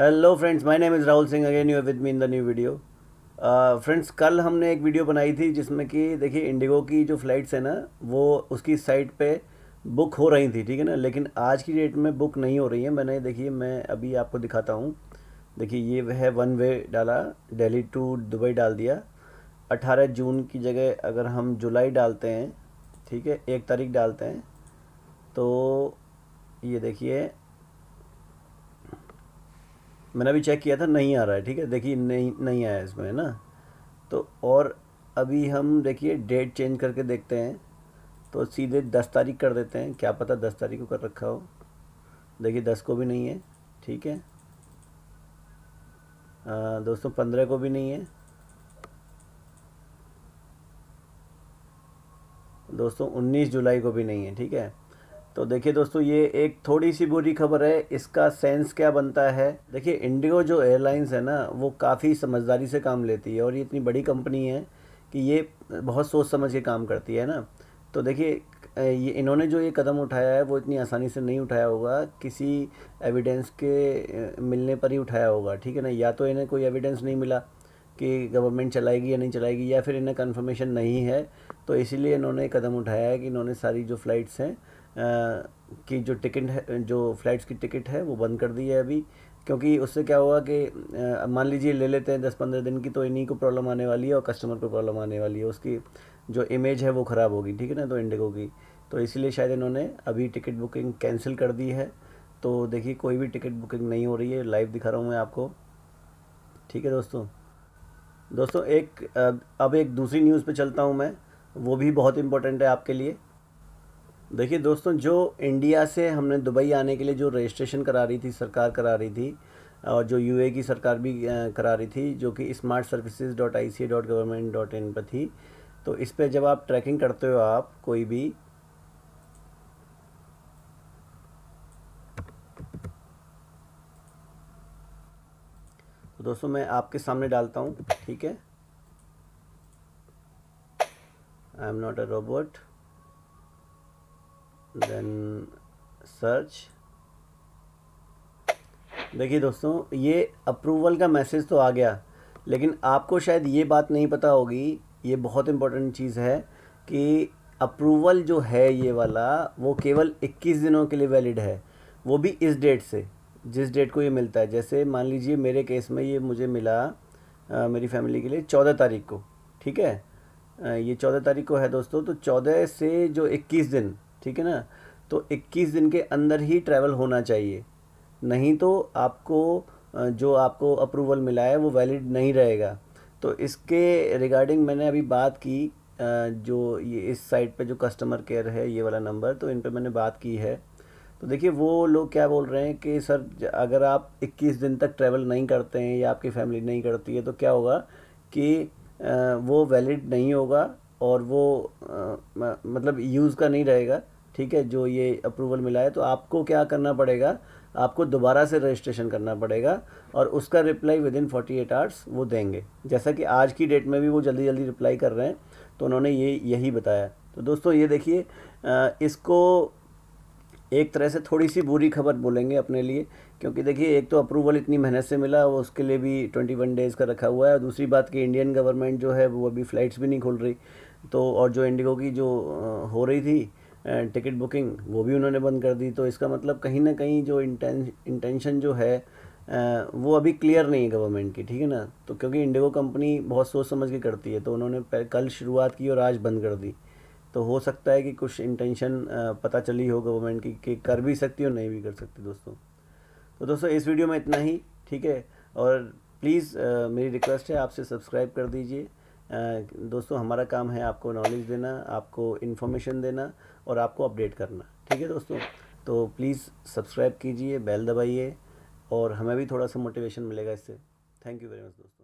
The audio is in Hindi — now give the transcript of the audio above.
Hello friends my name is Rahul Singh again you with me in the new video friends कल हमने एक वीडियो बनाई थी जिसमें कि देखिए इंडिगो की जो फ़्लाइट्स है ना, वो उसकी साइट पे बुक हो रही थी, ठीक है ना? लेकिन आज की डेट में बुक नहीं हो रही है। मैंने देखिए, मैं अभी आपको दिखाता हूँ। देखिए, ये वह वन वे डाला दिल्ली टू दुबई डाल दिया। 18 जून की जगह अगर हम जुलाई डालते हैं, ठीक है, एक तारीख डालते हैं तो ये देखिए मैंने अभी चेक किया था नहीं आ रहा है ठीक है? देखिए नहीं नहीं आया इसमें है ना? तो और अभी हम देखिए डेट चेंज करके देखते हैं तो सीधे दस तारीख कर देते हैं। क्या पता दस तारीख को कर रखा हो। देखिए दस को भी नहीं है ठीक है? आ, दोस्तों पंद्रह को भी नहीं है। दोस्तों उन्नीस जुलाई को भी नहीं है ठीक है? तो देखिए दोस्तों, ये एक थोड़ी सी बुरी खबर है। इसका सेंस क्या बनता है? देखिए, इंडिगो जो एयरलाइंस है ना, वो काफ़ी समझदारी से काम लेती है और ये इतनी बड़ी कंपनी है कि ये बहुत सोच समझ के काम करती है ना। तो देखिए ये इन्होंने जो ये कदम उठाया है, वो इतनी आसानी से नहीं उठाया होगा। किसी एविडेंस के मिलने पर ही उठाया होगा, ठीक है ना? या तो इन्हें कोई एविडेंस नहीं मिला कि गवर्नमेंट चलाएगी या नहीं चलाएगी, या फिर इन्हें कन्फर्मेशन नहीं है। तो इसीलिए इन्होंने कदम उठाया है कि इन्होंने सारी जो फ़्लाइट्स हैं की जो टिकट है, जो फ़्लाइट्स की टिकट है, वो बंद कर दी है अभी। क्योंकि उससे क्या हुआ कि मान लीजिए ले लेते हैं दस पंद्रह दिन की तो इन्हीं को प्रॉब्लम आने वाली है और कस्टमर को प्रॉब्लम आने वाली है। उसकी जो इमेज है वो ख़राब होगी, ठीक है ना तो इंडिगो की। तो इसीलिए शायद इन्होंने अभी टिकट बुकिंग कैंसिल कर दी है। तो देखिए, कोई भी टिकट बुकिंग नहीं हो रही है। लाइव दिखा रहा हूँ मैं आपको। ठीक है दोस्तों। दोस्तों, एक अब एक दूसरी न्यूज़ पे चलता हूँ मैं। वो भी बहुत इम्पोर्टेंट है आपके लिए। देखिए दोस्तों, जो इंडिया से हमने दुबई आने के लिए जो रजिस्ट्रेशन करा रही थी, सरकार करा रही थी, और जो यूए की सरकार भी करा रही थी, जो कि smart services dot I C dot government dot in पर थी तो इस पर जब आप ट्रैकिंग करते हो आप कोई भी तो दोस्तों मैं आपके सामने डालता हूँ, ठीक है? I am not a robot then search देखिए दोस्तों ये अप्रूवल का मैसेज तो आ गया लेकिन आपको शायद ये बात नहीं पता होगी ये बहुत इम्पोर्टेंट चीज़ है कि अप्रूवल जो है ये वाला वो केवल 21 दिनों के लिए वैलिड है। वो भी इस डेट से जिस डेट को ये मिलता है। जैसे मान लीजिए मेरे केस में ये मुझे मिला आ, मेरी फैमिली के लिए चौदह तारीख को ठीक है? आ, ये चौदह तारीख को है दोस्तों तो चौदह से जो इक्कीस दिन ठीक है ना? तो 21 दिन के अंदर ही ट्रैवल होना चाहिए। नहीं तो आपको जो आपको अप्रूवल मिला है वो वैलिड नहीं रहेगा। तो इसके रिगार्डिंग मैंने अभी बात की जो ये इस साइट पे जो कस्टमर केयर है, ये वाला नंबर तो इन पे मैंने बात की है। तो देखिए, वो लोग क्या बोल रहे हैं कि, सर अगर आप 21 दिन तक ट्रैवल नहीं करते हैं या आपकी फैमिली नहीं करती है तो क्या होगा कि वो वैलिड नहीं होगा और वो आ, मतलब यूज़ का नहीं रहेगा ठीक है जो ये अप्रूवल मिला है तो आपको क्या करना पड़ेगा? आपको दोबारा से रजिस्ट्रेशन करना पड़ेगा और उसका reply within forty eight hours वो देंगे। जैसा कि आज की डेट में भी वो जल्दी जल्दी रिप्लाई कर रहे हैं तो उन्होंने ये यही बताया। तो दोस्तों ये देखिए इसको एक तरह से थोड़ी सी बुरी खबर बोलेंगे अपने लिए, क्योंकि देखिए, एक तो अप्रूवल इतनी मेहनत से मिला, वो उसके लिए भी ट्वेंटी वन डेज़ का रखा हुआ है, और दूसरी बात कि इंडियन गवर्नमेंट जो है, वो अभी फ़्लाइट्स भी नहीं खोल रही। तो और जो इंडिगो की जो हो रही थी टिकट बुकिंग वो भी उन्होंने बंद कर दी। तो इसका मतलब कहीं ना कहीं जो इंटेंशन जो है वो अभी क्लियर नहीं है गवर्नमेंट की, ठीक है ना? तो क्योंकि इंडिगो कंपनी बहुत सोच समझ के करती है तो उन्होंने कल शुरुआत की और आज बंद कर दी। तो हो सकता है कि कुछ इंटेंशन पता चली हो गवर्नमेंट की कि कर भी सकती और नहीं भी कर सकती दोस्तों। तो दोस्तों, इस वीडियो में इतना ही, ठीक है? और प्लीज़ मेरी रिक्वेस्ट है आपसे सब्सक्राइब कर दीजिए। दोस्तों, हमारा काम है आपको नॉलेज देना, आपको इन्फॉर्मेशन देना और आपको अपडेट करना, ठीक है दोस्तों? तो प्लीज़ सब्सक्राइब कीजिए बेल दबाइए और हमें भी थोड़ा सा मोटिवेशन मिलेगा इससे। थैंक यू वेरी मच दोस्तों।